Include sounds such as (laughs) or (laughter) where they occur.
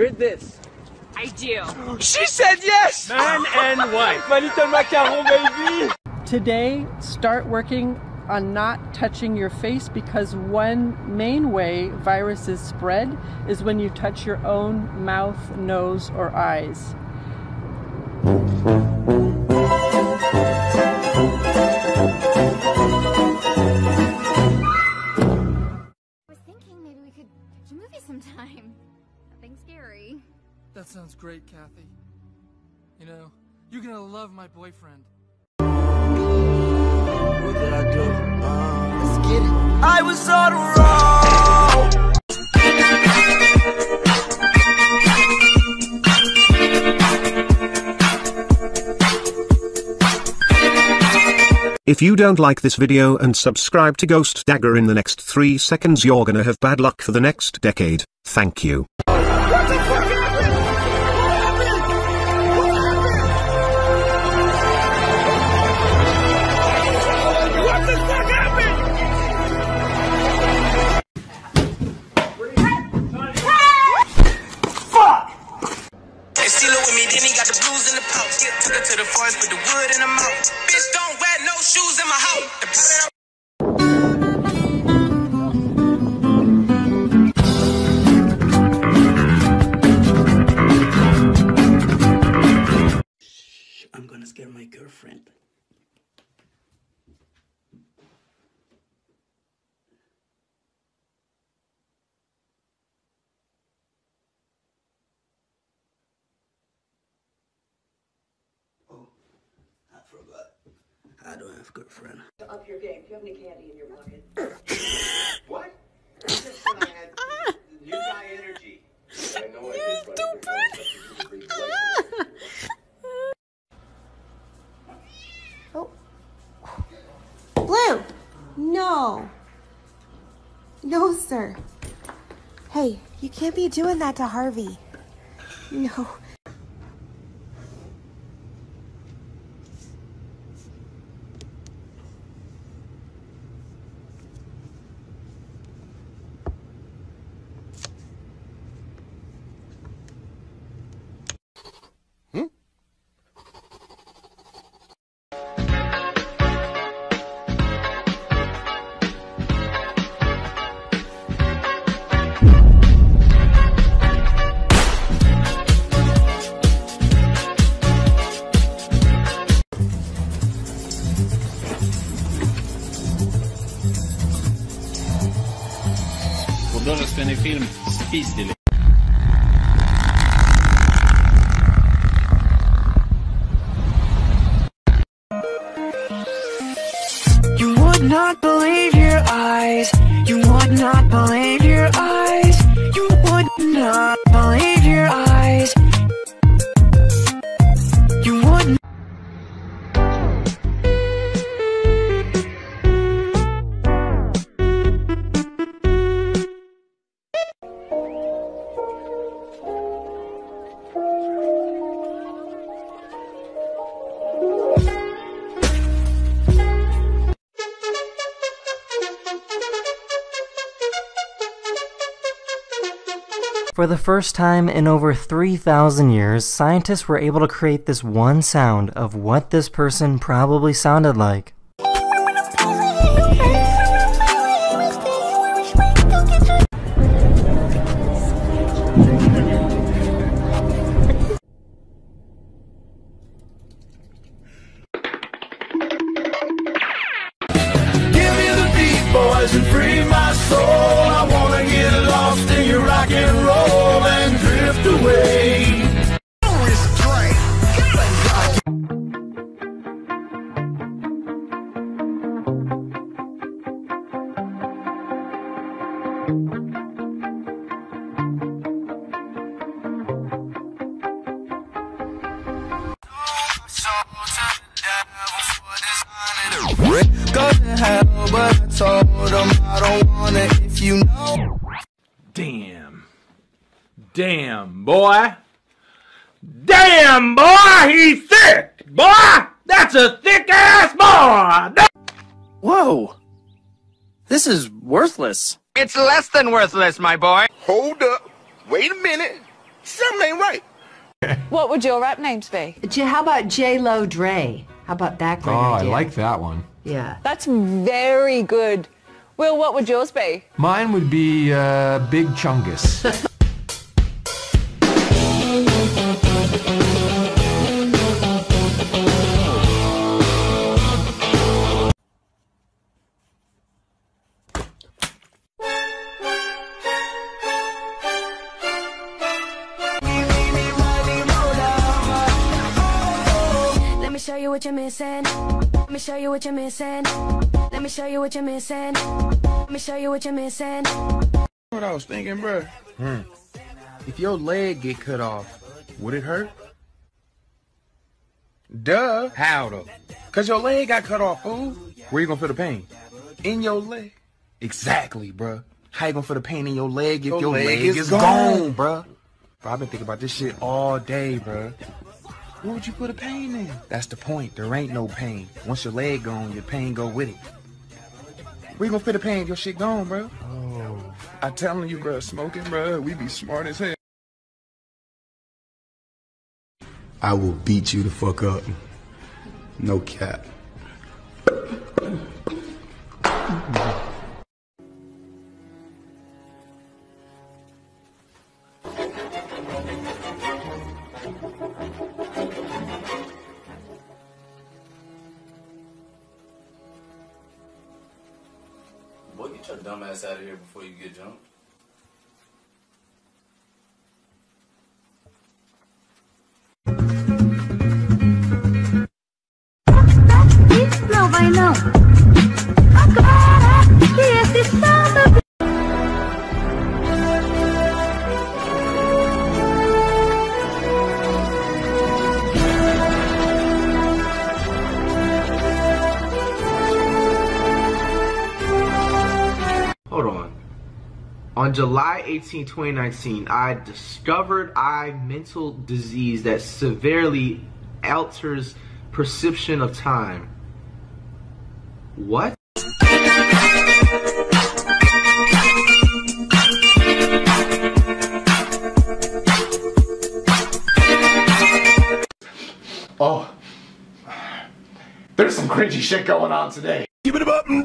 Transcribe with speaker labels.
Speaker 1: Read this.
Speaker 2: I do.
Speaker 1: She said yes! Man and wife. (laughs) My little macaron, baby!
Speaker 3: Today, start working on not touching your face because one main way viruses spread is when you touch your own mouth, nose, or eyes.
Speaker 4: I was thinking maybe we could catch a movie sometime. (laughs) Nothing scary.
Speaker 5: That sounds great, Kathy. You know, you're gonna love my boyfriend.
Speaker 6: It. I was on a roll.
Speaker 7: If you don't like this video and subscribe to Ghost Dagger in the next 3 seconds you're gonna have bad luck for the next decade. Thank you.
Speaker 6: Scare. Oh, I forgot. I don't have a girlfriend.
Speaker 8: up your game. Do you have any candy in your pocket? (coughs)
Speaker 9: What? I just said I had new guy energy. I know I did, but I forgot to replace
Speaker 10: Blue! No. No, sir. Hey, you can't be doing that to Harvey. No.
Speaker 11: film spizdili.
Speaker 6: You would not believe your eyes. You would not believe your eyes. You would not believe.
Speaker 12: For the first time in over 3,000 years, scientists were able to create this one sound of what this person probably sounded like.
Speaker 1: Damn, boy. Damn, boy, he's thick. Boy, that's a thick ass boy.
Speaker 13: Whoa. This is worthless.
Speaker 14: It's less than worthless, my boy.
Speaker 9: Hold up. Wait a minute. Something ain't right. (laughs)
Speaker 15: What would your rap names be?
Speaker 16: How about J Lo Dre? How about that great
Speaker 17: Oh, I like that one.
Speaker 16: Yeah.
Speaker 15: That's very good. Will, what would yours be?
Speaker 17: Mine would be uh, Big Chungus. (laughs)
Speaker 18: Let me show you what you're missing. Let me show you what you're missing. Let me show you what you're missing. What
Speaker 9: I was thinking, bruh. Hmm. If your leg get cut off, would it hurt? Duh. How though? Cause your leg got cut off, fool. Where you gonna feel the pain? In your leg. Exactly, bruh. How you gonna feel the pain in your leg if your,
Speaker 19: Your
Speaker 9: leg,
Speaker 19: leg
Speaker 9: is,
Speaker 19: is
Speaker 9: gone,
Speaker 19: gone.
Speaker 9: bruh? Bro, I've been thinking about this shit all day, bruh. Where would you put a pain in? That's the point. There ain't no pain. Once your leg gone, your pain go with it. Where you gonna feel the pain if your shit gone, bro? Oh. I telling you, bro, smoking, bro, we be smart as hell.
Speaker 20: I will beat you the fuck up. No cap.
Speaker 21: Your dumb ass out of here before you get jumped.
Speaker 22: On July 18, 2019, I discovered I mental disease that severely alters perception of time. What?
Speaker 9: Oh. There's some cringy shit going on today. Give it up and